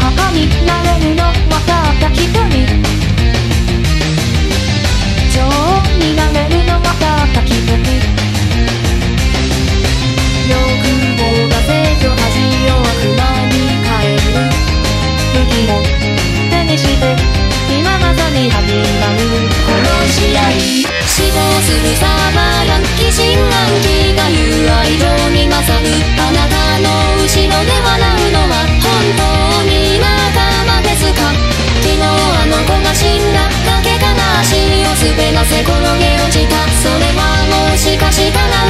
母になれるのはたった一人。情になる転げ落ちた。それはもしかしたら